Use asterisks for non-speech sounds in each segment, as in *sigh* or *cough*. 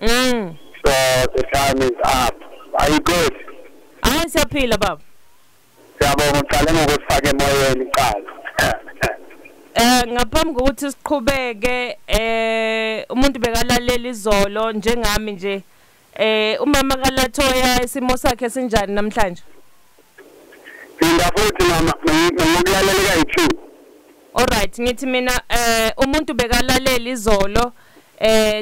Mm. So the time is up. Are you good? Hayi siyaphila baba. Siyabonga uqale ngokusifaka emoyeni iqala. Eh ngaphambi kokuthi siqhubeke eh umuntu bekalalela izolo njengami nje eh umama kaLathoya isimo sakhe sinjani namhlanje? Phinda futhi mama ngikulalela kayi2. Alright ngithi mina eh umuntu bekalalela izolo eh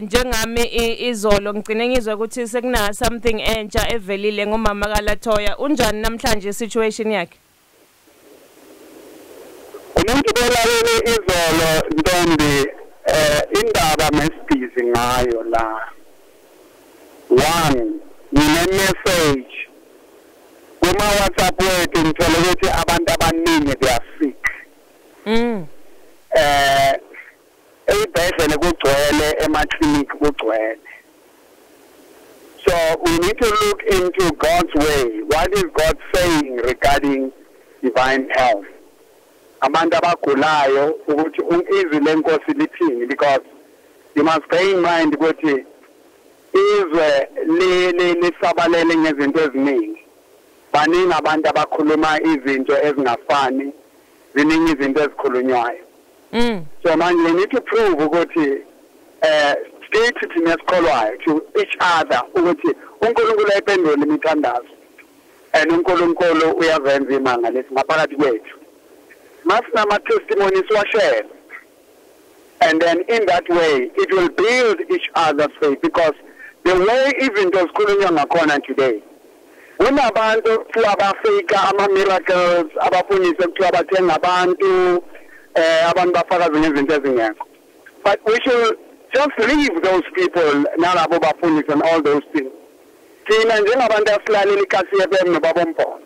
njengami i- izolo ngicine ngizwe ukuthi sekuna something entsha evelile ngomama kaLathoya unjani namhlanje situation yakhe? Umuntu belalele izolo Ntombi eh indaba mesibhizi ngayo la. One, ngine message kuma WhatsApp wethu ngithola ukuthi abantu abaningi they are sick. Mm. eh eyibhedlela kugcwele emaclinic kugcwele. So we need to look into God's way. What is God saying regarding divine health? Abantu abagulayo ukuthi izwi lenkosi lithini? Because you must bear in mind ukuthi izwe lisabalele ngezinto eziningi. Baningi abantu abakhuluma izinto ezingafani ziningi izinto ezikhulunywayo. So manje we need to prove ukuthi eh state thina esikholwayo to each other ukuthi uNkulunkulu ayiphendule imithandazo and uNkulunkulu uyazenza imanga lesi ngaphakathi kwethu. Masinama testimonies washare and then in that way it will build each other's faith because the way izinto zikhulunywa ngakhona today kunabantu kuthiwa abafika ama-miracles abafunise kuthiwa bathenga abantu eh abantu bafakaze ngezinto ezingekho. But we should just leave those people nalabo bafundise and all those things. Thina njengabantu asilalela ikasi yefm nobabompono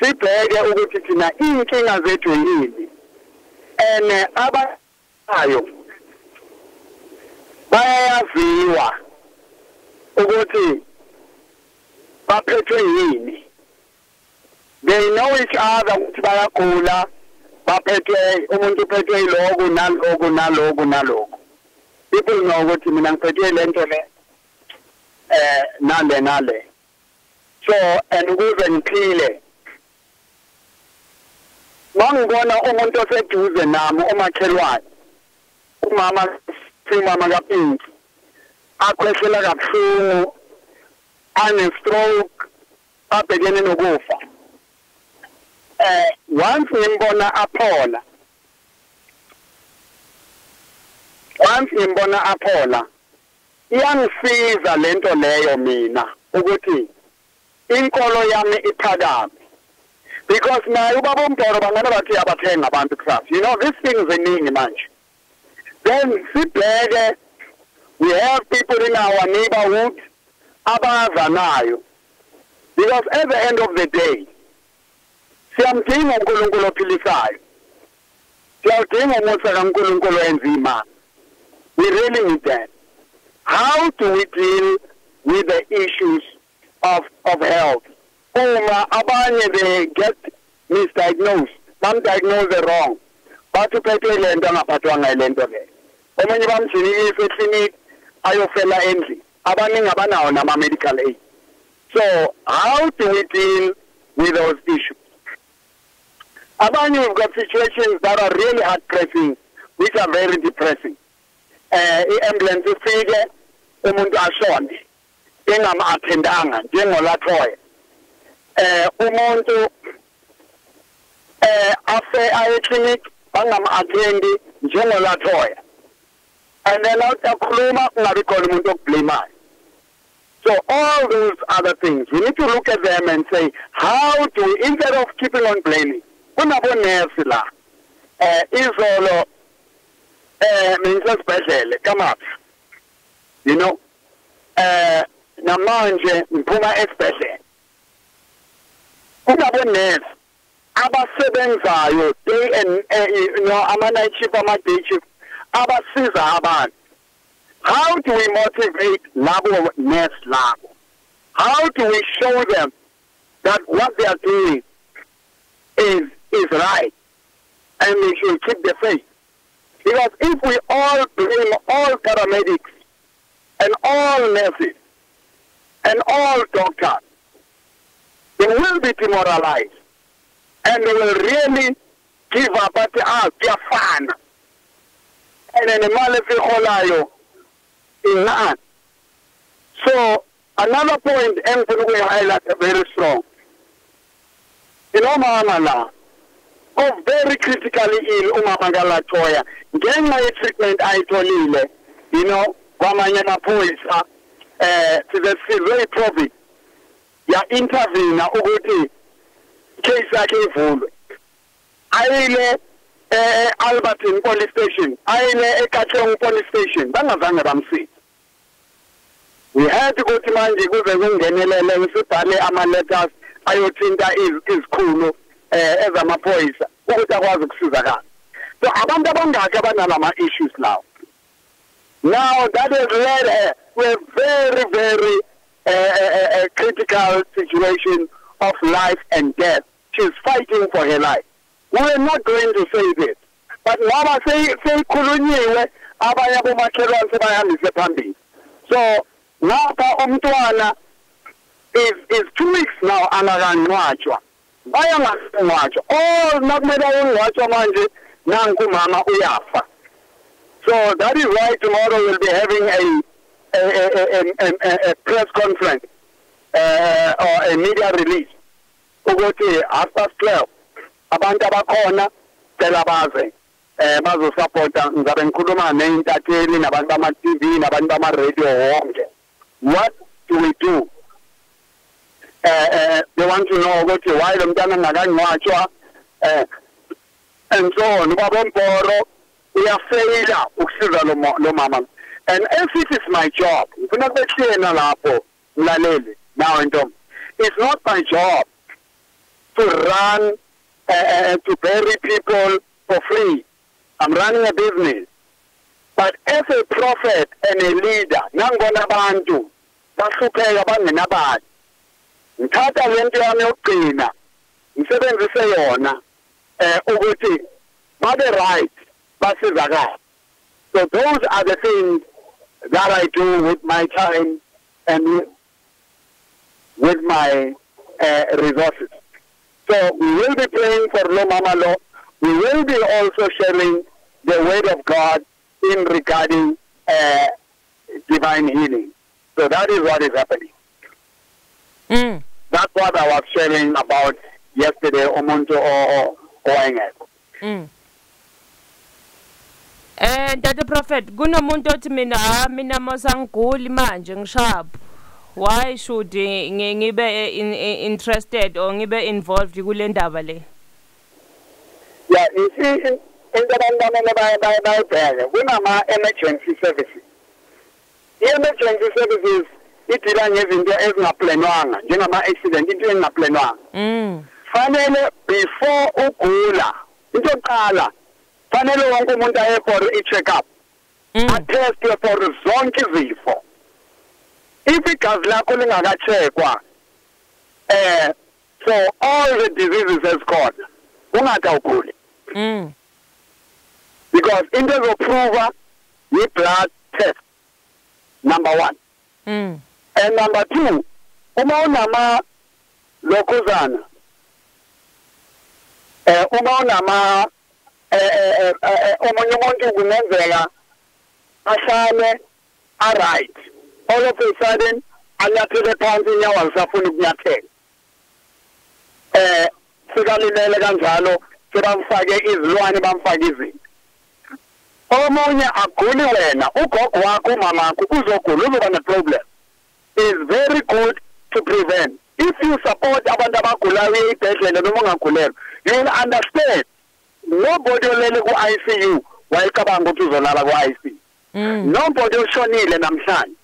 sibheke ukuthi thina iy'nkinga zethu yini. And abayo bayayaziwa ukuthi baphethwe yini. They know each other ukuthi bayagula baphethwe umuntu uphethwe yiloku naloku naloku naloku know ukuthi mina ngiphethwe lento le eh nale nale. So and ukuze ngiphile mangibona umuntu oseduze nami umakhelwane umama simama kapinki akhwehlela kabuhlungu ane stroke abhekene nokufa. Eh once ngimbona aphola once ngimbona aphola iyangisiza lento leyo mina ukuthi inkolo yami iphakame. Because naye ubaba umbhoro bangana bathi abathenga abantu kusasa. You know these things ziningi manje. Then sibheke we have people in our neighborhood abazanayo because at the end of the day siyamdinga uNkulunkulu ophilisayo. Siyawudinga umusa kaNkulunkulu enza imali. We really need that. How do we deal with the issues of of health? Uma abanye they get misdiagnosed bamdiagnose wrong bathi uphethwe lento angaphathwanga lento le omunye bamjinilise eklinik ayofela endlini. Abaningi abanawo nama-medical aid. So how do we deal with those issues abanye we've got situations that are really heart pressing which are very depressing. Eh i-ambulance ifike umuntu ashone engama-athendanga njengolathoya eh umuntu eh afe aye clinic bangama-athendi njengolathoya and then akhuluma kungabi khona umuntu okublamayo so all those other things we need to look at them and say how do we instead of keeping on blaming kunabonesi la. Eh izolo eh ngisesibhedlele kamaphi? You know eh namanje ngiphuma esibhedlele. Kunabonesi abasebenzayo day and uh, you know ama night shift ama day shift abasiza abantu. How do we motivate labo nurse labo? How do we show them that what they are doing is is right and we should keep the faith. Because if we all blame all paramedics and all nurses and all doctors they will be demoralized and they will really give up. Bathi ah kuyafana and then nemali esiholayo incane so another point engifuna ukuyi-highlight very strong. Inomama la of very critically ill umama kaLatoya ngenxa ye-treatment ayitholile you know kwamanye amaphoyisa eh size sizwe i-province ya intervene ukuthi case yakhe ivulwe. Ayile eh Albertine police station ayile eKatleng police station bangazange bamsiza. We had ukuthi manje kuze kungenelele usibhale ama letters ayothinta izikhulu eh ezamaphoyisa. Ukuthi akwazi ukusizakala so abantu abangaki abanalama issues now. Now that has led her to a very very uh, uh, critical situation of life and death. She's fighting for her life. We're not going to say this but ngoba seyikhulunyiwe abanye abomakhelwane sebayihambise phambili. So ngapha umntwana is is two weeks now angakanqwatshwa bayangangcwatshwa all nakumele ungcwatshwa manje nanku mama uyafa. So that is why tomorrow we'll be having a a, a, a, a, press conference uh, or a media release. Ukuthi past 12 abantu abakhona cela baze eh bazosupporta ngizabe ngikhuluma neintatheli nabantu bama TV nabantu bama radio wonke. What do we do uh, they want to know ukuthi why lo mntana ngakangcwatshwa eh and so on ubaba Mporo uyafeyila ukusiza lo lo mama and if it is my job ngifuna kubethiyena lapho mlaleli nawe ntombi it's not my job to run uh, to bury people for free. I'm running a business. But as a prophet and a leader nangona abantu bahlupheka bangenabani ngithatha lento yami yokugcina ngisebenzise yona eh ukuthi babe right basizakala so those are the things that I do with my time and with my uh, resources. So we will be praying for Lo Mama Lo. We will be also sharing the word of God in regarding uh, divine healing. So that is what is happening Mm. That's what I was sharing about yesterday, umuntu owayengekho. Mm. Eh Dade Prophet kunomuntu othi mina ha mina mosangiguli manje ngishapho. Why should ngibe interested or ngibe involved kule ndaba le? Yeah, you see into bayibheke kunama emergency services. I-emergency services idila ngezinto ezingaplanwanga njengama accident into engaplanwanga Mm. fanele before ugula into yokuqala fanele wonke umuntu aye for i-check up Mm. ateste for zonke izifo if igazi lakho lingakachekwa eh so all the diseases ezikhona ungade ugule Mm. because into ezoprova yi-blood test number one Mm. And number two uma unama lokhuzana eh uma unama eh eh eh, omunye umuntu kungenzeka ahlale a right all of a sudden anyathele phansi inyawo alisafuni ukunyathela. Eh sikalimele kanjalo sebamfake izilwane bamfake izinto. Omunye aguli wena ugogo wakho umama wakho uzogula uzoba ne-problem. Is very good to prevent. If you support abantu abagulayo eyibhedlela noma ungagulelwa you will understand. Nobody olele ku-icu wayicabanga ukuthi uzolala ku-icu Mm. nobody oshonile namhlanje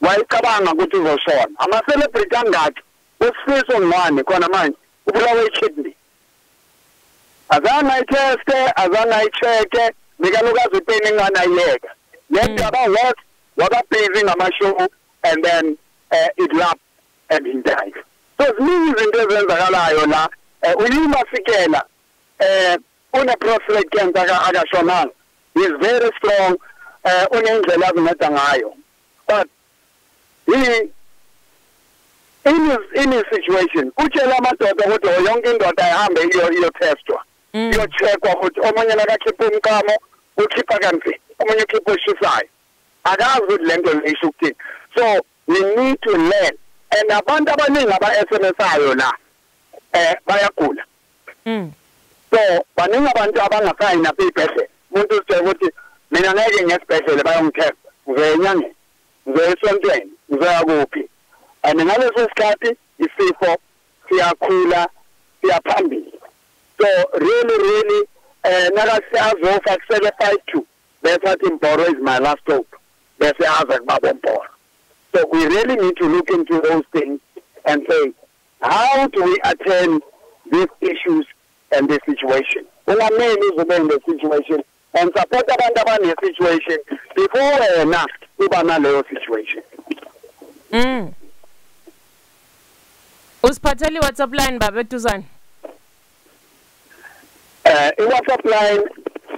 wayicabanga ukuthi uzoshona. Ama-celebrity angakhi usifiso ngwane khona manje ubulawe i-kidney. Azange ayitheste azange ayi-check-e bekalukazi ipeni inganayiyeka lento yaba-what waba-busy ngama-show and then uh, it lapsed and he died. So ziningi izinto ezenzakalayo la uh, uyima sikela uh, une-prostate cancer aka- akashonanga is very strong uh, unendlela azinceda ngayo but he in his in his situation utshela amadoda ukuthi "Oh, yonke indoda ayihambe iyo iyo testwa iyo checkwa ukuthi omunye nakakhipha umkamo ukhipha kanzima omunye ukhipha oshisayo akazi ukuthi lento leisho ukuthini so we need to learn. And abantu abaningi aba-SMSayo la eh bayagula. Mm. so baningi abantu abangasayi naseyibhedlela umuntu usitshela ukuthi mina ngeke ngesibhedlela bayongithesta ngizoya enyangeni ngizoya esontweni ngizoya kuphi? And ngaleso sikhathi isifo siyakhula siyaphambili. So really really eh nakasiyazofa kusele five two bese athi mboro is my last hope. Bese aza kubaba mboro so we really need to look into those things and say how do we attend these issues and this situation ungameli uzobe in the situation and support abantu abane situation before wena uba naleyo situation Mm. Usiphathele iWhatsApp line baba eduzane. eh i-WhatsApp line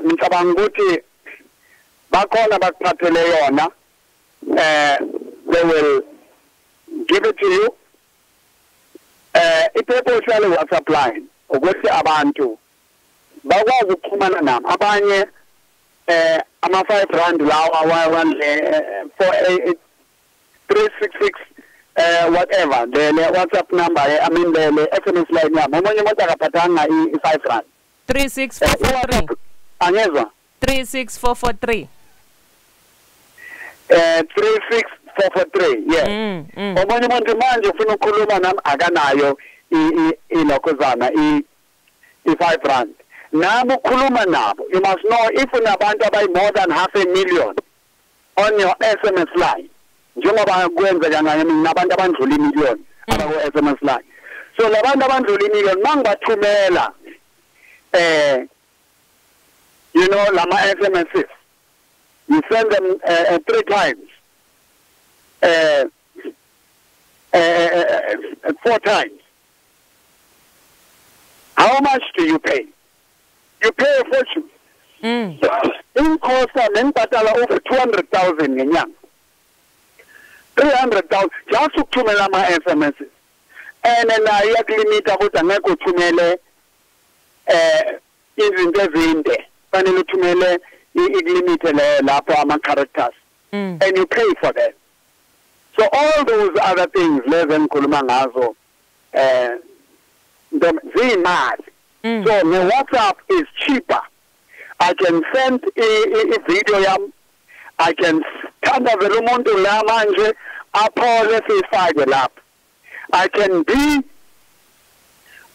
ngicabanga ukuthi bakhona bakuphathele yona eh they will give it to you. Eh ipurpose yale WhatsApp line ukuthi abantu bakwazi ukuxhumana nami abanye eh ama 5 rand lawa wale for 366 eh whatever. The le WhatsApp number I mean the, the SMS line yami omunye umuntu akaphathanga i 5 rand 36443. angezwa? 36443. eh 36443 yes Mm. Mm. omunye umuntu manje ufuna ukukhuluma nami akanayo i- i- ilokozana i i 5 rand nami ukukhuluma nabo you must know if unabantu abayi more than half a million on your SMS line njengoba kwenzeka naye mina abantu abandlula imillion abaku SMS line so labantu abandlula imillion mangibathumela eh you know lama SMSs you send them uh, uh, three times uh, uh, uh, four times. How much do you pay? You pay a fortune. Mm. inkosa nengibhatala over 200,000 ngenyanga 300,000 just ukuthumela ama SMS and nayo iyakulimita ukuthi angeke uthumele eh izinto ezinde fanele uthumele ikulimite le lapho ama characters. Mm. and you pay for that. So all those other things lezi engikhuluma ngazo eh ntom- ziyimali Mm. so nge-WhatsApp is cheaper. I can send i-video yam. I can thandazela umuntu la manje aphole siyifake lapha. I can be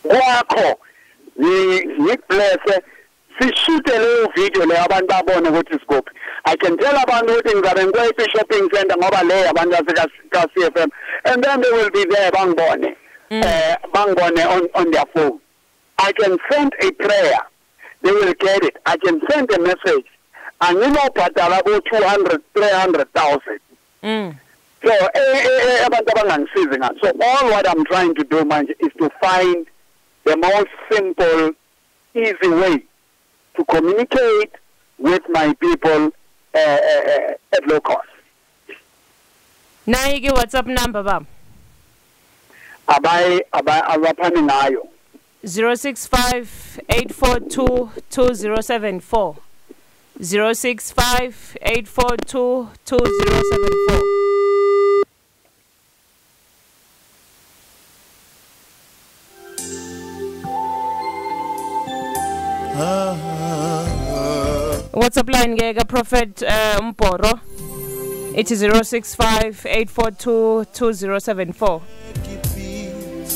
kwakho ngikublesse sishute leyo video leyo abantu babone ukuthi sikuphi i can tell abantu ukuthi ngizabe ngikweyiphi i-shopping center ngoba le abantu ka-c f m. And then they will be there bangibone Mm. bangibone on, on their phone. I can send a prayer. They will get it. I can send a message. Anginobhadala bo-200 300,000 Mm. so eh, eh, eh, abantu abangangisizi ngaso so all what i'm trying to do manje is to find the most simple easy way to communicate with my people uh, uh, at low cost. Nayi ke WhatsApp number baba. abayi aba- abaphani ngayo. 0658422074 0658422074 WhatsApp line ke ka Prophet uh, Mboro ithi 0658422074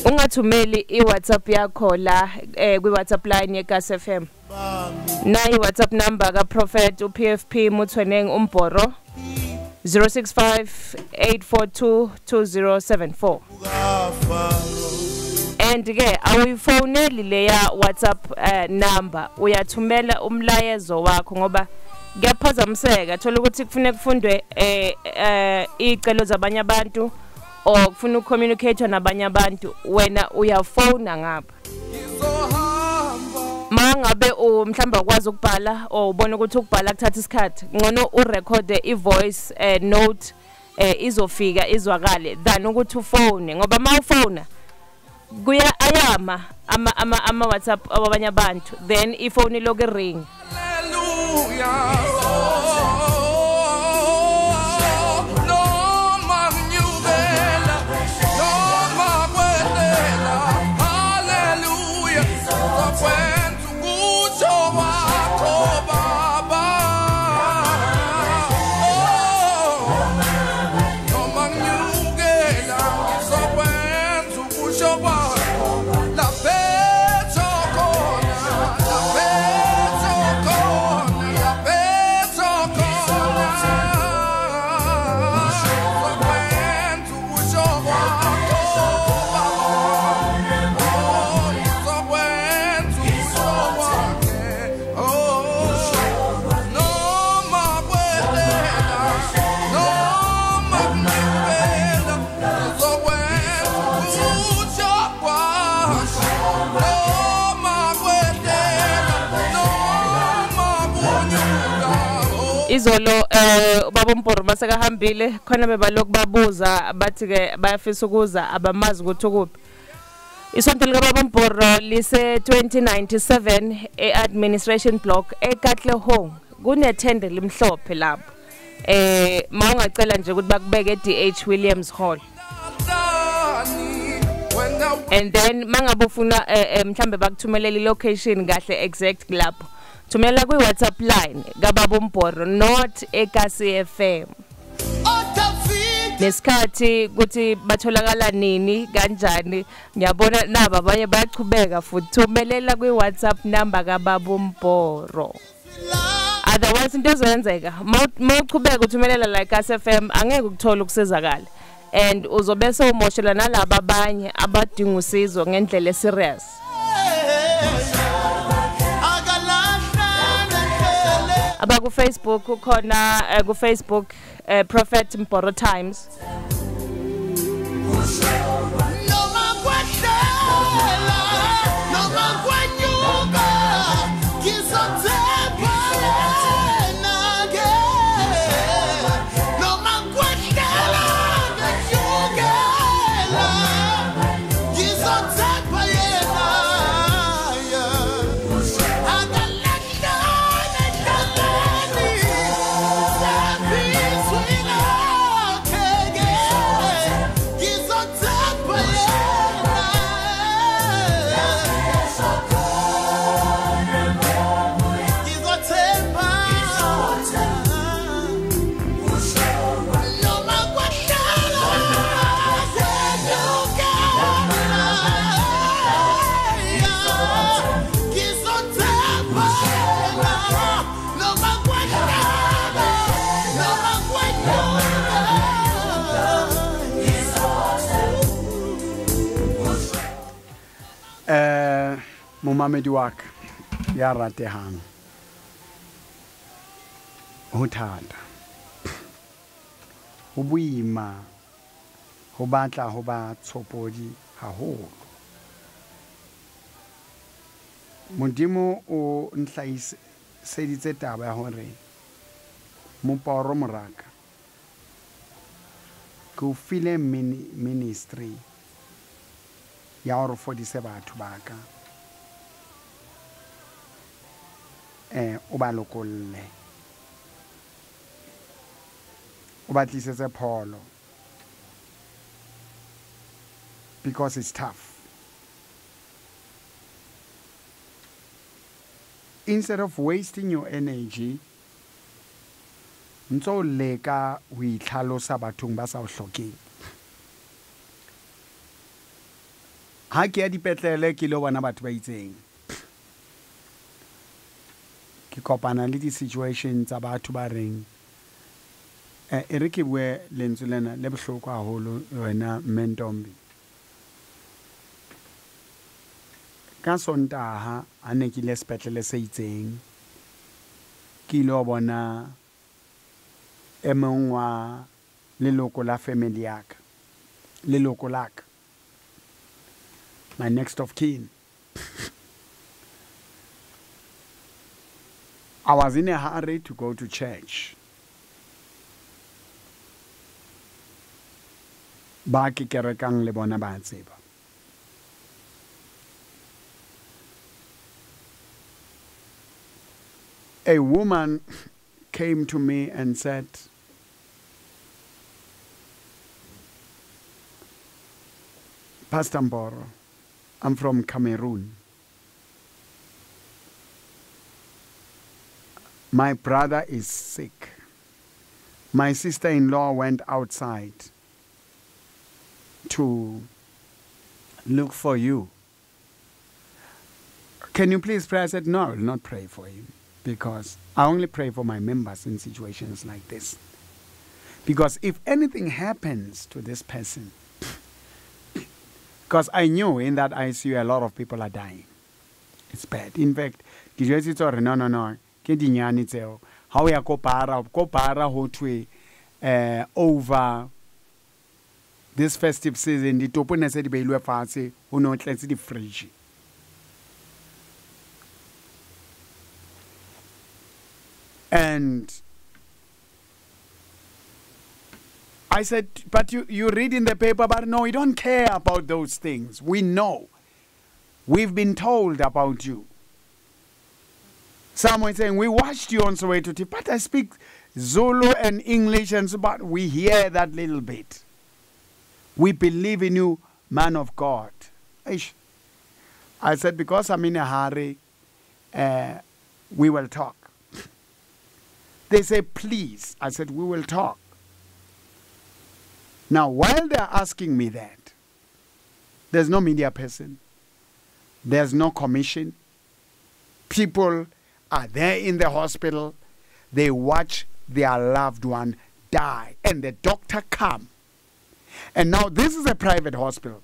ungathumeli iWhatsApp yakho la eh, kwi WhatsApp line yeGas FM na iWhatsApp number ka Prophet uPFP Muthweneng umbhoro 0658422074 and ke awuyifoneli leya WhatsApp uh, number. Uyathumela umlayezo wakho ngoba kuyaphazamiseka. Thola ukuthi kufuneka kufundwe eh eh icelo zabanye abantu or kufuna ukucommunicate nabanye abantu. Wena uyafona ngapha. Mangabe mhlamba ukwazi ukubhala or ubona ukuthi ukubhala kuthatha isikhathi ngcono urecord i-voice eh, note eh izofika izwakale. Than ukuthi ufone ngoba mawufona kuya-ayama ama-whatsapp ama, ama, ama ababanye abantu then ifoni loku ring Hallelujah. Izolo eh ubaba umporo masekahambile khona bebaloku babuza bathi ke bayafisa ukuza abamazi ukuthi ukuphi. Isonto likababa umporo lise 2097 e-administration block ekatlehong kunethende limhlophe lapho. Eh mawungacela nje ukuthi bakubeke e-DH Williams Hall. And then mangabe ufuna eh, eh, mhlambe bakuthumelela i-location kahle exact lapho. Thumela kwi-whatsapp line kababa umbhoro not ekasi FM nesikhathi ukuthi batholakala nini kanjani? Ngiyabona naba abanye bayachubeka futhi. Thumelela kwi-whatsapp number kababa umbhoro otherwise into ezoyenzeka mawuchubeka uthumelela la ekasi FM angeke ukuthola ukusizakala. And uzobe sewumoshela nalabo abanye abadinga usizo ngendlela eserious. Abaku Facebook ukhona uh, ku Facebook uh, Prophet Mboro Times momamedi wa ka ya ratehang ho thata ho boima ho batla ho ba tshopodi haholo. Modimo o nhlahiseditse taba ya hore moporo moraka. Ke o file mini- ministry ya gore fodise batho ba ka. Um o ba lokolle. O ba tlisetse pholo. Because it's tough. Instead of wasting your energy ntso o leka ho itlhalosa bathong ba sa o hlokeng. Ha ke ya dipetlele ke lo bona batho ba itseng. Ke kopana le di-situation tsa batho ba reng eh, e re ke bue lentswe lena le bohloko haholo wena mentombi ka sontaha a ne ke ile sepetlele se itseng ke ile bona e mong wa leloko la family ya leloko la my next of kin. *laughs* I was in a hurry to go to church. ba ke kerekang le bona ba a tseba a woman came to me and said Pastor Mboro, I'm from Cameroon. My brother is sick. My sister in law went outside to look for you. Can you please pray? I said, No, I will not pray for you because I only pray for my members in situations like this. Because if anything happens to this person, *sniffs* because I knew in that ICU a lot of people are dying. It's bad. In fact, no no no ke dinyane tseo ha o ya ko para ko para ho thwe eh over this festive season ditopo ne se di beilwe fatshe ho no tletse di fridge and I said, but you, you read in the paper, but no, we don't care about those things. We know. We've been told about you. Someone saying, we watched you on Soweto TV, but I speak Zulu and English, and so, but we hear that little bit. We believe in you, man of God. I said, because I'm in a hurry, uh, we will talk. They say, please. I said, we will talk. Now, while they're asking me that, there's no media person, there's no commission. People are there in the hospital, they watch their loved one die, and the doctor come. And now this is a private hospital.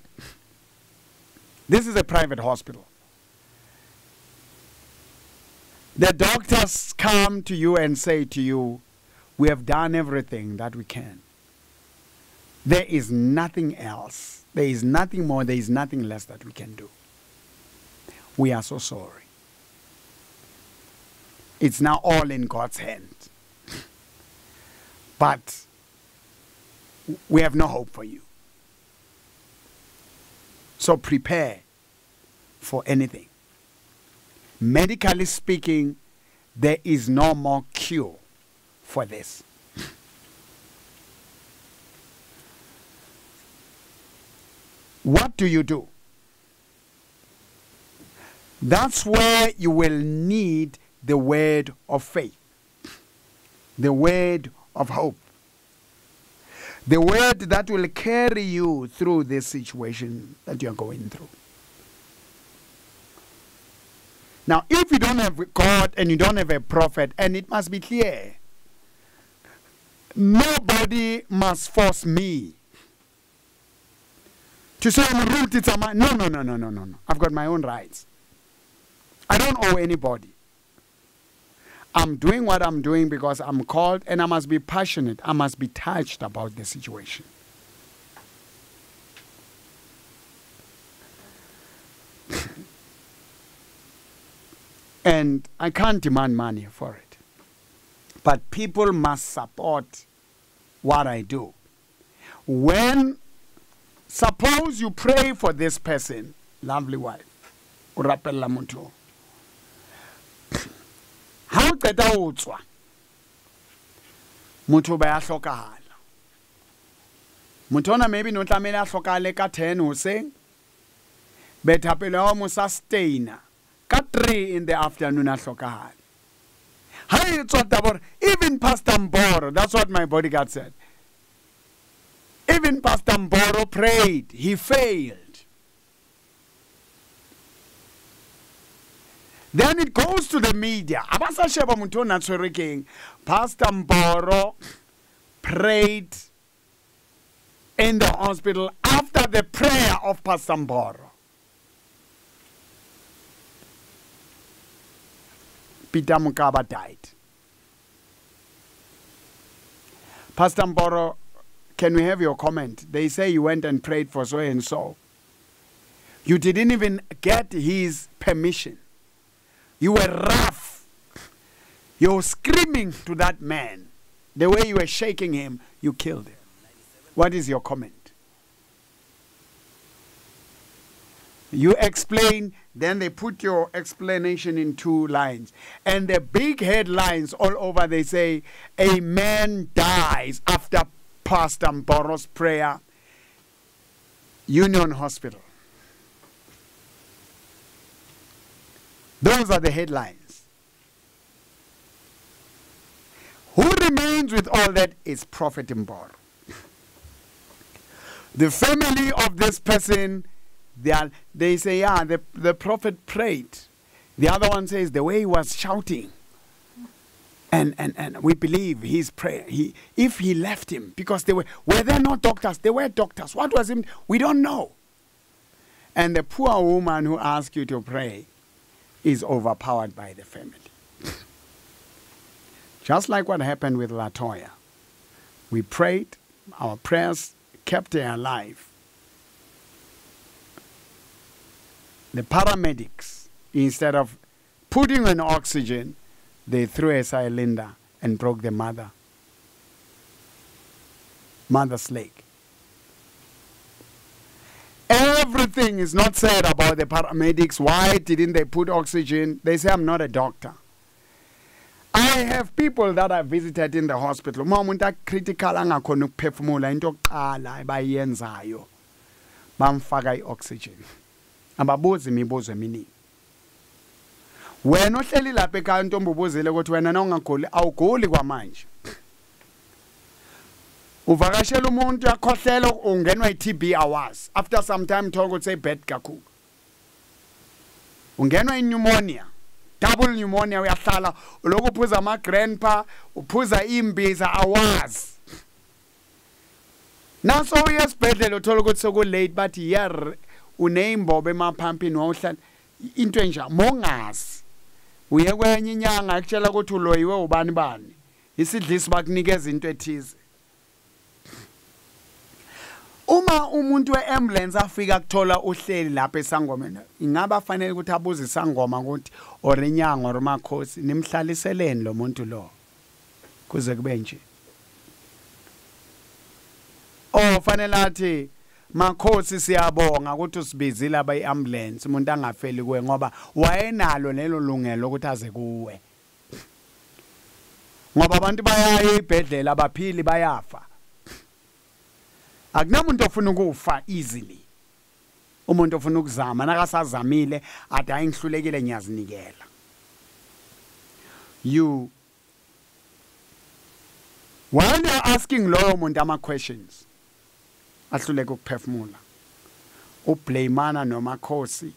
This is a private hospital. The doctors come to you and say to you, We have done everything that we can. There is nothing else. There is nothing more. There is nothing less that we can do. We are so sorry. It's now all in God's hand. But we have no hope for you. So prepare for anything. Medically speaking, there is no more cure for this. What do you do? That's where you will need the word of faith, the word of hope, the word that will carry you through this situation that you're going through. Now, if you don't have God and you don't have a prophet, and it must be clear, nobody must force me to say I'm rude. It's a man. No, no, no, no, no, no, no. I've got my own rights. I don't owe anybody. I'm doing what I'm doing because I'm called and I must be passionate. I must be touched about the situation. *laughs* and I can't demand money for it. But people must support what I do. When, suppose you pray for this person, lovely wife, o rapella motho o. ha o qeta ho tswa. Motho ba ya hlokahala. Motho ona maybe no tlamehile a hlokahale ka 10 hoseng. Bethapelo ya mo sustaina ka 3 in the afternoon a hlokahale. Ha e tswa taba hore even pastor mboro that's what my bodyguard said. Even pastor mboro prayed he failed then it goes to the media. A ba sa sheba motho o na keng pastor mboro prayed in the hospital after the prayer of pastor mboro. Peter Mokaba died. Pastor mboro can we have your comment? They say you went and prayed for so and so. You didn't even get his permission you were rough. You were screaming to that man. The way you were shaking him, you killed him. What is your comment? You explain, then they put your explanation in two lines. And the big headlines all over they say, A man dies after Pastor Mboro's prayer, Union Hospital. Those are the headlines. Who remains with all that is Prophet Mboro. *laughs* The family of this person, they, are, they say, yeah, the, the prophet prayed. The other one says the way he was shouting. And, and, and we believe his prayer. He, if he left him, because they were, were there not doctors? They were doctors. What was him? We don't know. And the poor woman who asked you to pray is overpowered by the family. Just like what happened with Latoya. We prayed, our prayers kept her alive. The paramedics, instead of putting on oxygen, they threw a cylinder and broke the mother. Mother's leg. Everything is not said about the paramedics. Why didn't they put oxygen? They say, I'm not a doctor. I have people that I visited in the hospital. Uma umuntu acritical angakhona ukuphefumula into yokuqala abayenzayo bamfaka ioxygen. Ababuzi imibuzo eminingi. Wena ohleli lapha ekhaya ntombi ubuzile ukuthi wena nongaguli awuguli kwamanje. Uvakashela umuntu yakhohlela ungenwa iTB awazi. After some time talk ukuthi bad kakhulu. Ungenwa pneumonia. double pneumonia uyahlala ulokhu uphuza ama-grandpa uphuza imbiza awazi naso uye esibhedlela uthola ukuthi sekulate bathi yer uneyimbobo emaphampini wawuhlala into enja mongazi uye kwenye inyanga ekutshela ukuthi uloyiwe ubani bani isidlisi bakunikeza into ethize uma umuntu we-ambulance afika kuthola uhleli lapha esangomeni ingaba fanele ukuthi abuze isangoma ukuthi or inyanga or makhosi nimhlaliseleni lo muntu lo? Kuze kube nje. Oh fanele athi makhosi siyabonga ukuthi usibizile aba i-ambulance umuntu angafeli kuwe ngoba wayenalo lelo lungelo ukuthi aze kuwe. Ngoba abantu bayaya ibhedlela abaphili bayafa. Akunamuntu ofuna ukufa easily umuntu ofuna ukuzama nakasazamile ade ayingihlulekile ngiyazinikela you while you're asking loyo muntu ama questions ahluleke ukuphefumula. Ublamana nomakhosi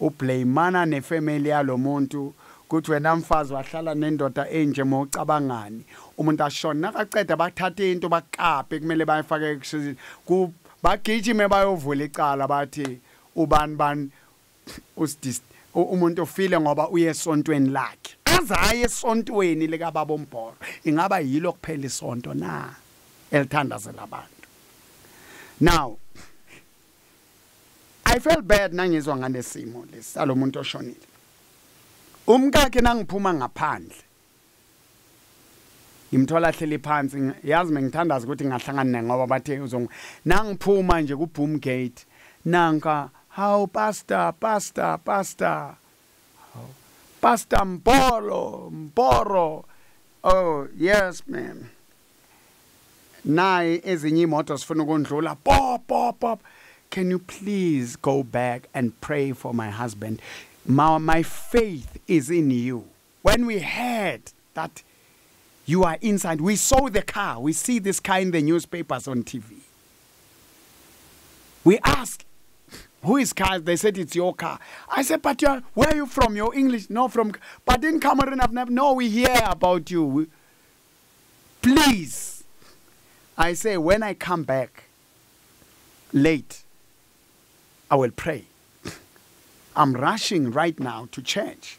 ublamana nefamily yalomuntu kuthi wena mfazi wahlala nendoda enje mawucabangani. Umuntu ashona nakaceda bathatha into bakape kumele bayifake ekushizini ku bagijime bayovula icala bathi ubani bani? Usidis u- umuntu ufile ngoba uye esontweni lakhe. Aze aye esontweni lika baba umbhoro ingaba yilo kuphela isonto na? Elithandazela abantu. Now i felt bad nangizwa nganesimo lesalo muntu oshonile. Umkakhe nangiphuma ngaphandle. Ngimthola hleli phansi ng- yazi mengithandaza ukuthi ngahlangana naye ngoba bathe uzong nangiphuma nje ku boom gate nanka how pastor pastor pastor Hawu, pastor mpolo mporo oh yes ma'am. Naye ezinye imoto sifuna ukundlula pop pop pop can you please go back and pray for my husband? My, my faith is in you. When we heard that you are inside we saw the car. We see this car in the newspapers on tv we asked who is car? They said it's your car. I said but you're, where are you from? You're english no from but in cameroon i've never no we hear about you. Please. I say, when I come back late, I will pray. I'm rushing right now to church.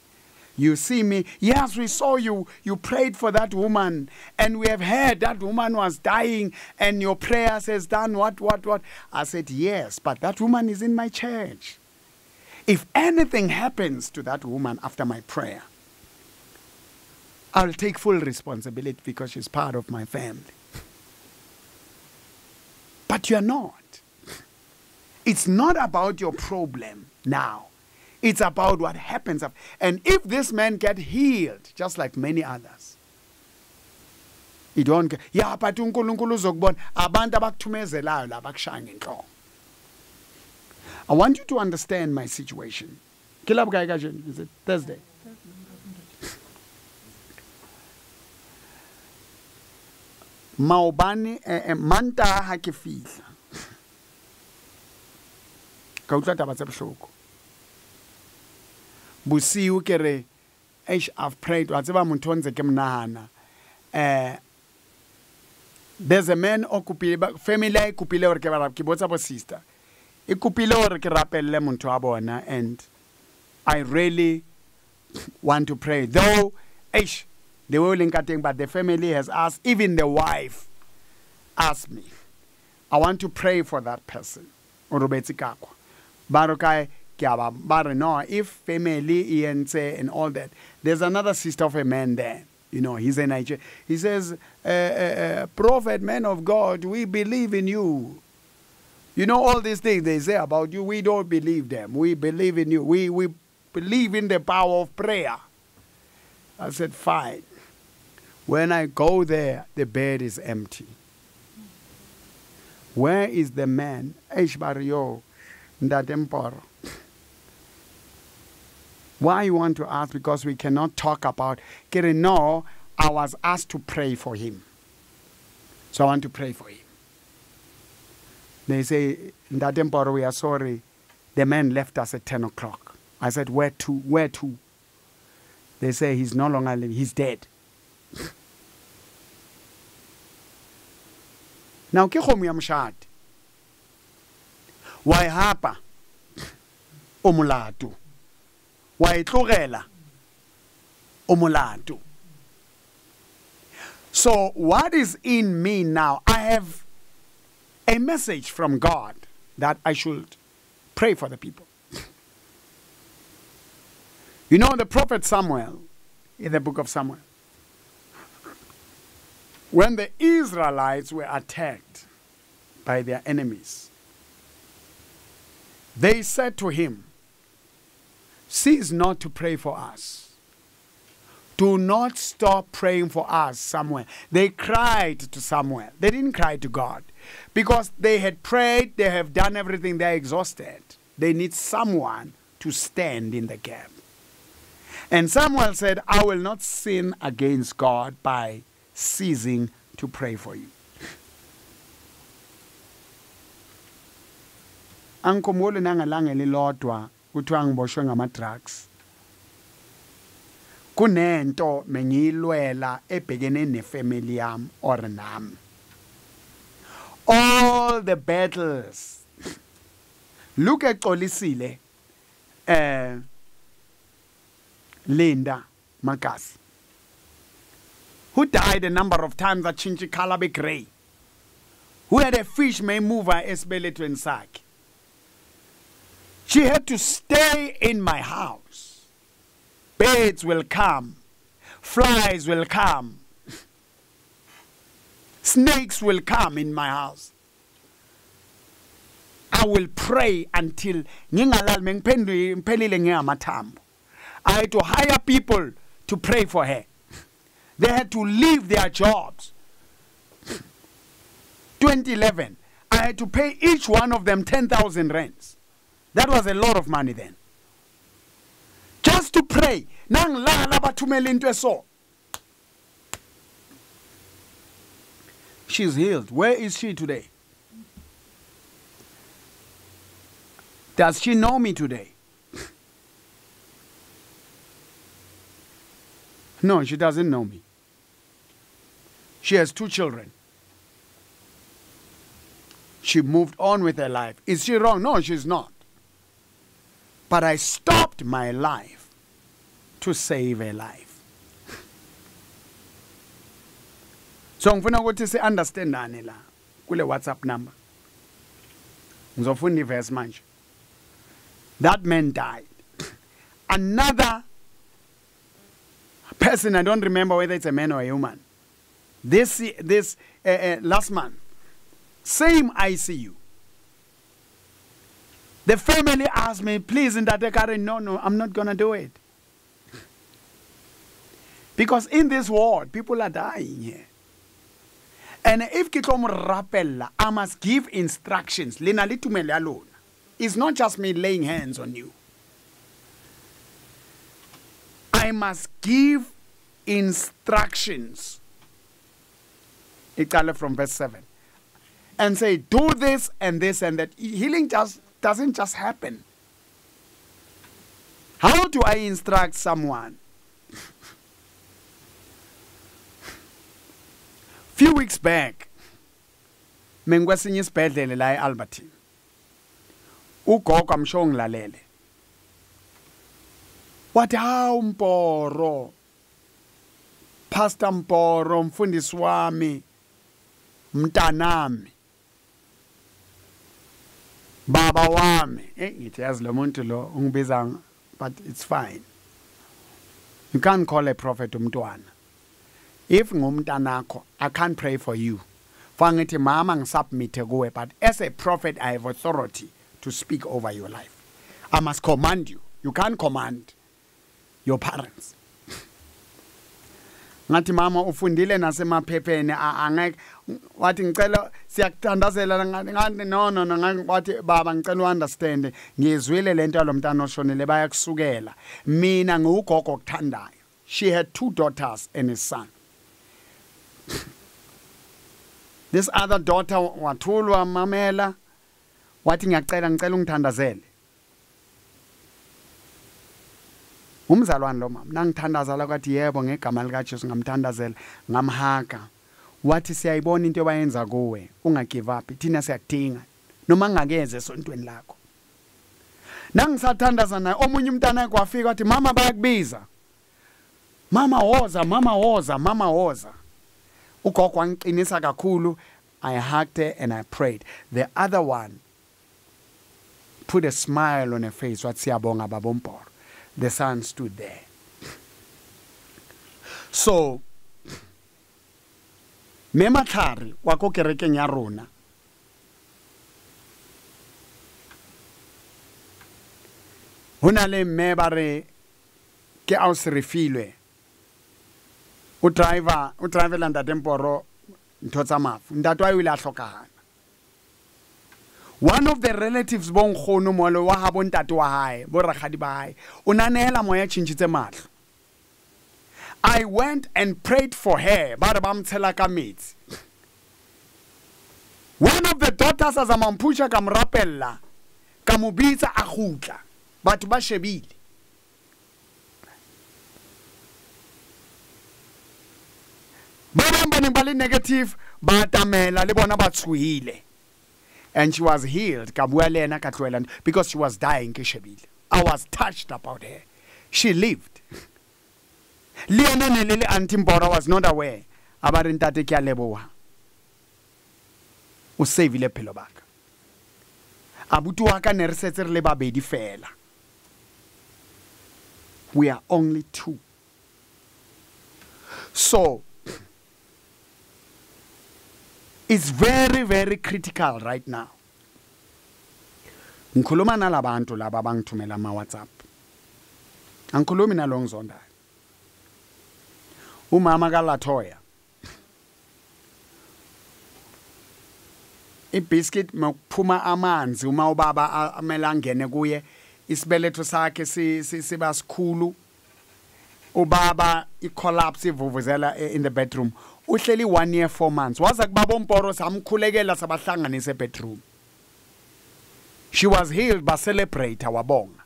You see me, yes, we saw you. You prayed for that woman, and we have heard that woman was dying, and your prayers has done what, what, what. I said, yes, but that woman is in my church. If anything happens to that woman after my prayer, I'll take full responsibility because she's part of my family. But you are not. It's not about your problem now. It's about what happens. And if this man get healed, just like many others, it won't get, yeah, but uNkulunkulu uzokubona abantu abakuthumezelayo la. I want you to understand my situation. Kila bukayi kanje, is it Thursday? maobane eh, eh, mantaga ga ke fihla ka utlwa taba tse bohloko bosiu ke re eish i've prayed. Wa tseba motho o ntse ke monagana um there's a man o kopile family a e kopile gore ke ke botsa bo sister. E kopile gore ke rapelele motho wa bona and i really want to pray. Though eish the way o leng ka teng but the family has asked even the wife asked me i want to pray for that person. O robetse kakwa ba re kae ba no if family e entse and all that there's another sister of a man there. You know he's a Niger. he says uh, uh, uh, prophet man of god we believe in you. You know all these things they say about you we don't believe them. We believe in you. We we believe in the power of prayer. I said fine. When i go there the bed is empty. Where is the man eish ba re yo ntate Mporo. Why you want to ask? Because we cannot talk about Kere, no i was asked to pray for him. So i want to pray for him. They say in that temple, we are sorry. The man left us at 10 o'clock. I said where to? Where to? They say he's no longer living. He's dead. *laughs* Now ke kgomo ya moshate. Wa e hapa *laughs* wa e tlogela so what is in me now? I have a message from god that i should pray for the people. You know the prophet samuel in the book of samuel when the Israelites were attacked by their enemies, they said to him, Cease not to pray for us. Do not stop praying for us, Samuel. They cried to Samuel. They didn't cry to God because they had prayed, they have done everything, they're exhausted. They need someone to stand in the gap. And Samuel said, I will not sin against God by ceasing to pray for you. angikhumbuli nangelanga elilodwa kuthiwa ngiboshwe ngama-drugs. Kunento mengiyilwela ebhekene nefamily yami or nami. All the battles. Look exolisile eh Linda Magasi who died a number of times atshintsha ikhala be grey who had a fish may mover esibelethweni sakhe. She had to stay in my house. Birds will come. Flies will come. Snakes will come in my house. I will pray until I had to hire people to pray for her. They had to leave their jobs. 2011 I had to pay each one of them 10,000 rands that was a lot of money then. Just to pray. Nangilala bathumela into eso. She's healed. Where is she today? Does she know me today? *laughs* No she doesn't know me. She has two children. She moved on with her life. Is she wrong? No she's not but I stopped my life to save a life. So ngifuna ukuthi si understandane la kule WhatsApp number. Ngizofunda iverse manje. That man died. *laughs* Another person I don't remember whether it's a man or a woman. This this uh, uh, last month same ICU. The family asked me, please, in that Karen, no, no, I'm not going to do it. Because in this world, people are dying here. And if ke tlo rapella, I must give instructions. Lena le tumelo ya lona. It's not just me laying hands on you. I must give instructions. Iqale from verse 7. And say, do this and this and that. Healing just doesn't just happen. How do I instruct someone? *laughs* few weeks back mengikwesinye isibhedlele la eAlbertine ugogo amsho ngilalele wathi hawu mporo pastor mporo mfundisi wami mntanami baba wami. Eh ngithi yazi lo muntu lo ungibiza but it's fine. You can't call a prophet umntwana. If ngumntanakho i can't pray for you. Fa ngithi mama ngisubmithe kuwe but as a prophet i have authority to speak over your life. I must command you. You can't command your parents ngathi mama ufundile nasemaphepheni. A- angeke wathi ngicela siyakuthandazela ngathi ngathi no no no. Ngathi wathi baba ngicela uunderstand ngizwile lento yalomntana oshonile bayakusukela. Mina ngiwugogo okuthandayo. She had two daughters and a son. This other daughter wathulwa mamela wathi ngiyacela ngicela ungithandazele. Umzalwane lo mama nangithandazela kwathi yebo ngegama likajesu ngamthandazela ngamhaga. Wathi siyayibona into abayenza kuwe ungagive up thina siyakudinga noma ngingakeze esontweni lakho. Nangisathandaza naye omunye umntana wakhe wafika wathi mama bayakubiza. Mama woza mama woza mama woza. Ugogo wangiqinisa kakhulu. I hugged her and i prayed. The other one put a smile on her face wathi siyabonga babomporo the sun stood there. So me matlhare wa ko kerekeng ya rona go na le mme ba re ke ao se re filwe. O driver ntho tsa mafu. Ntate wa o ile a tlhokagana one of the relatives bo nkgono mole wa ga bontate wa hae bo ragadi ba gae o na neela moya tšhintšhitse matlho i went and prayed for her ba re ba mtshela ka metsi. One of the daughters a zama mphuša ka mo ka mo bitsa a gutla batho ba shebile. Ba bangwe ba neng ba le negative ba atamela le bona ba tshohile and she was healed. Ka bua because she was dying i was touched about her. She lived. Le yena ne was not aware. A ba re ntate ke a o savile phelo baka abuti wa ka ne re setse re le babedi fela. We are only two. So it's very very critical right now. Ngikhuluma nalabantu laba abangithumela ama-whatsapp. Angikhulumi nalo ngizondayo umama kalathoya ibiscuit makuphuma amanzi uma ubaba a- amele angene kuye isibeletho sakhe si- si- siba sikhulu. Ubaba icollapse ivuvuzela e- in the bedroom. Uhleli one year four months. Waza kubaba omporo samkhulekela sabahlanganisa ebedroom she was healed bacelebrate wabonga.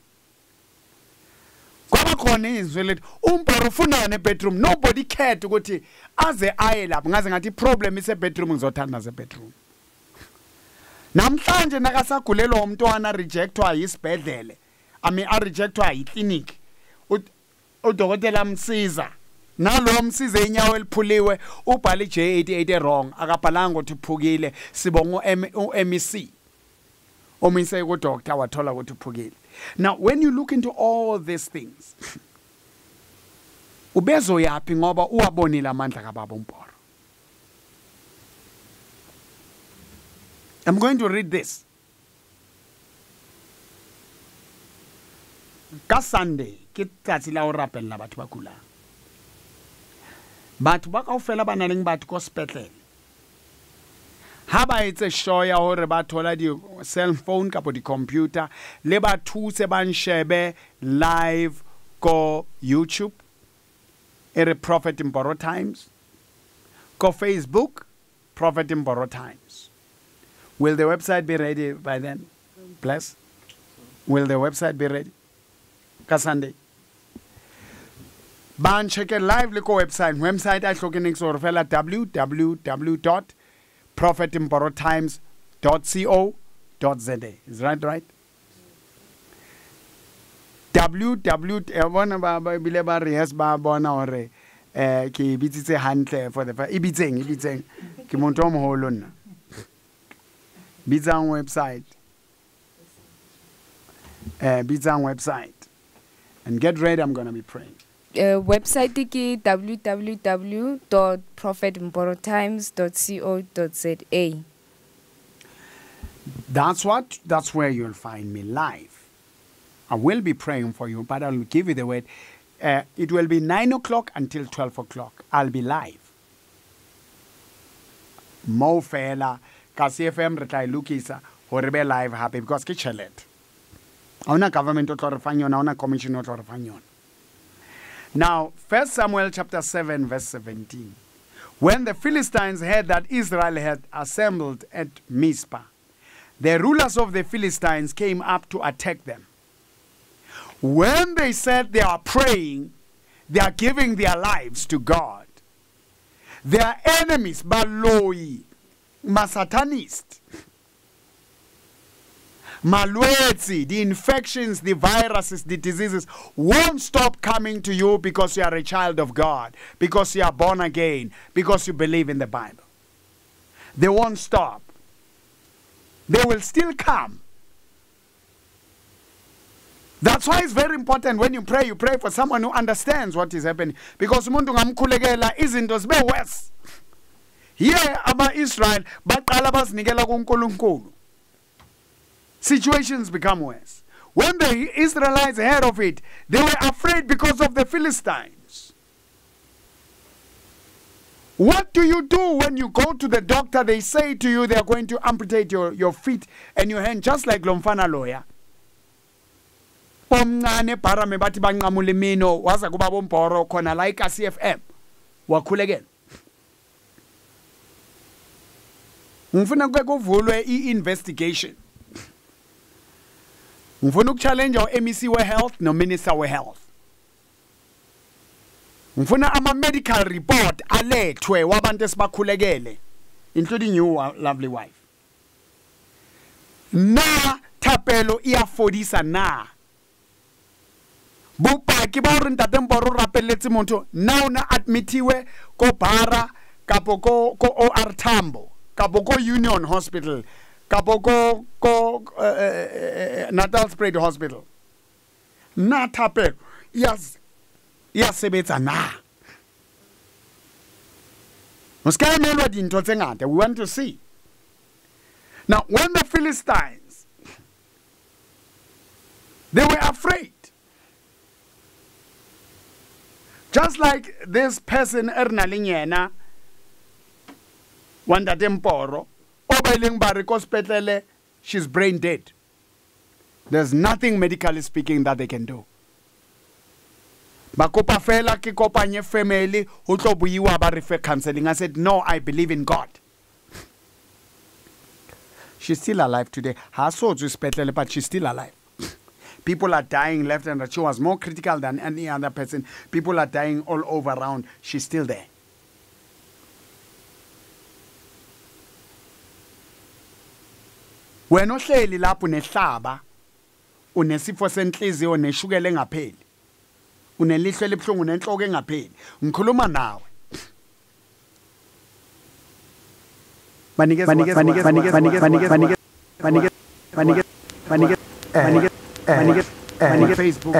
Kwaba khona izwi lithi umporo ufunani ebedroom. Nobody cared ukuthi aze aye lapho. Ngaze ngathi iproblem isebedroom ngizothandaza ebedroom namhlanje nakasagulelwa umntwana rejectwa yisibhedlele. Ami arejectwa yiclinic Ud- udokotela amsiza. Nalo msize inyawo eliphuliwe ubhale i-J88 wrong akabhalanga ukuthi uphukile sibonga u-MEC omise kudoctor wathola ukuthi uphukile now when you look into all these things *laughs* ubezoyaphi ngoba uwabonile amandla kababa umporo? I'm going to read this. ka sunday ke tsatsi la o rapella batho ba kulang. Batho ba kaofela ba na leng batho ko sepetlele ha ba etse show ya hore ba thola di-cellphone kapo di-computer le ba thuse ba nshebe live ko youtube e re prophet borrow times ko facebook prophet mboro times. Will the website be ready by then? Bless. Will the website be ready? Ka sunday ba ncheke live le ko website website a hlokeneng gore fela www prophetmborotimes.co.za is that right? Www bona ba bile ba re yes ba bona hore eh ke bitsitse hantle for the e bitseng e bitseng. Ke motho o moholo nna. Bitsang website. Eh bitsang website. And get ready i'm going to be praying. uh, website ke www.prophetmborotimes.co.za That's what that's where you'll find me live. I will be praying for you, but I'll give you the word. Uh, it will be nine o'clock until twelve o'clock. I'll be live. Mo fela ka CFM re tla lokisa live happy because tšhelete. Ha government o tlo re commission o tlo. Now, 1 Samuel chapter 7 verse 17. When the Philistines heard that Israel had assembled at Mizpah, the rulers of the Philistines came up to attack them. When they said they are praying, they are giving their lives to God. Their enemies, baloi, masatanist, malwetsi, the infections, the viruses, the diseases won't stop coming to you because you are a child of God, because you are born again, because you believe in the Bible. They won't stop. They will still come. That's why it's very important when you pray, you pray for someone who understands what is happening. Because umuntu ngamkhulekela izinto zibe worse. Here ama-Israel baqala bazinikela kuNkulunkulu. Situations become worse. When the Israelites heard of it, they were afraid because of the Philistines. What do you do when you go to the doctor? They say to you they are going to amputate your, your feet and your hand, just like Lomfana lawyer. omncane ebharame bathi banqamula imino waza kuba bombhoro khona la ika-cfm wakhulekela ngifuna kuke kuvulwe i-investigation ngifuna ukuchallenge u-mec we-health nominister we-health. Ngifuna ama-medical report alethwe wabantu esibakhulekele including you uh, lovely wife. Na thapelo iyafodisa na? Bopaki ba gore ntate mporo o rapeletse motho na o na admitiwe ko bara kapo ko ko OR Tambo kapo ko Union Hospital? Kapo ko ko uh, uh, Natalspruit Hospital. Na thapelo yes ya sebetsa na. O ska emelwa dintho we want to see. Now when the philistines they were afraid. Just like this person e re na leng she's brain dead there's nothing medically speaking that they can do ba kopa fela ke kopanye family ho tlo buiwa ba re fe counseling i said no i believe in god *laughs* she's still alive today ha so tswe sepetlele but she's still alive *laughs* People are dying left and right. She was more critical than any other person. People are dying all over around. She's still there. Wena ohleli lapho nehlaba unesifo senhliziyo neshukela engapheli unelihlo elibhlungu nenhloko engapheli ngikhuluma nawe. Banikeze banikeze banikeze banikeze banikeze banikeze banikeze banikeze banikeze Facebook,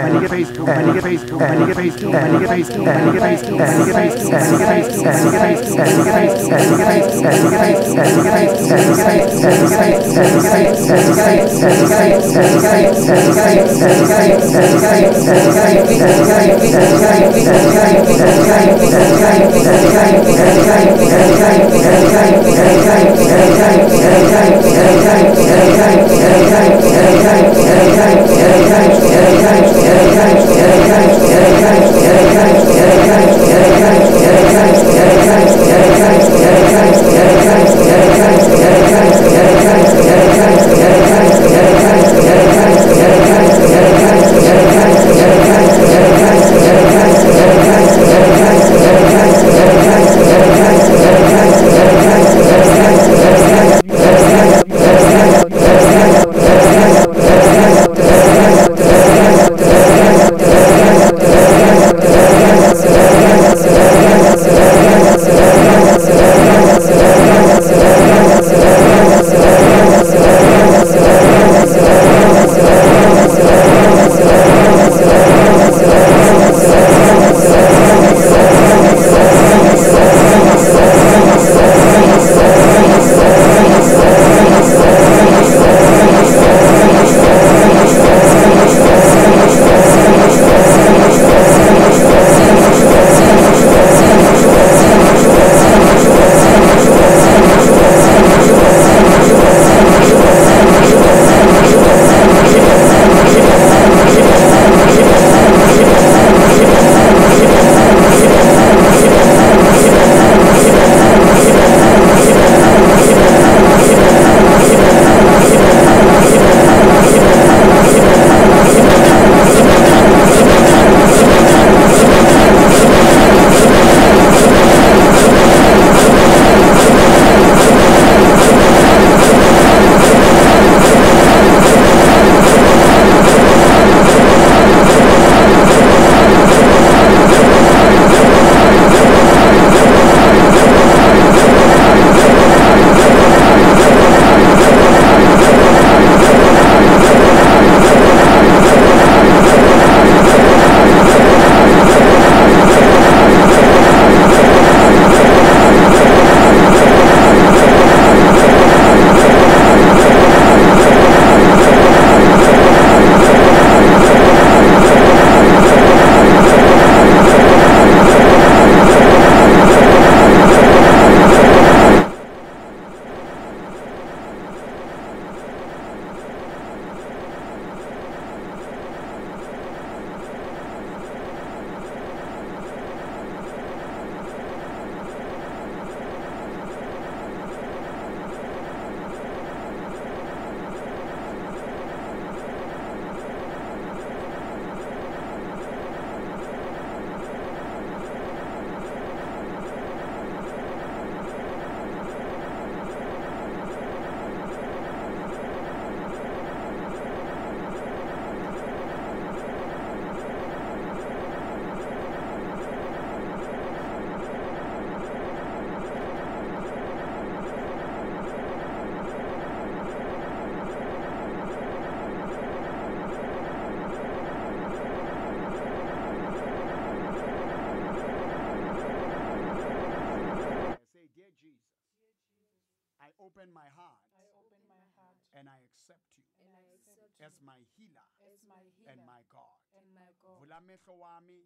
amehlo wami.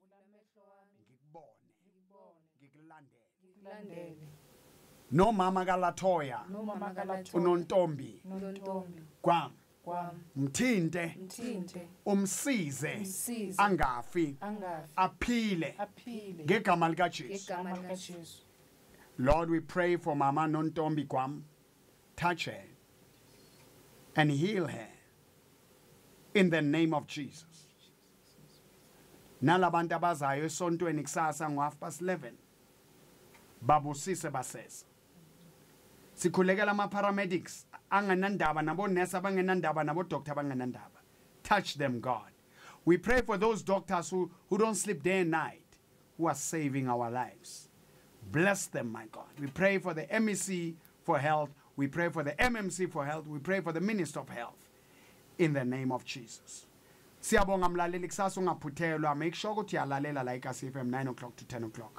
Ngikubone. Ngikulandele. No mama kaLatoya nomama kalatho unontombi. Nontombi kwami. Kwami. Mthinte. Mthinte. Umsize. Umsize. angafi. Angafi. Aphile. Aphile. Ngegama likaJesu. ngegama likajesu Lord, we pray for Mama Nontombi Kwam. Touch her and heal her. In the name of Jesus. Nalabantu abazayo esontweni kusasa ngo half past 11. Babusise basesa. Sikhulekela ama paramedics anganandaba nabo nurse abangenandaba nabo doctor abangenandaba. Touch them, God. We pray for those doctors who, who don't sleep day and night, who are saving our lives. Bless them, my God. We pray for the MEC for health. We pray for the MMC for health. We pray for the Minister of Health in the name of Jesus. Siyabonga mlaleli kusasa ungaphuthelwa make sure ukuthi uyalalela la ikasi FM 9 o'clock to 10 o'clock.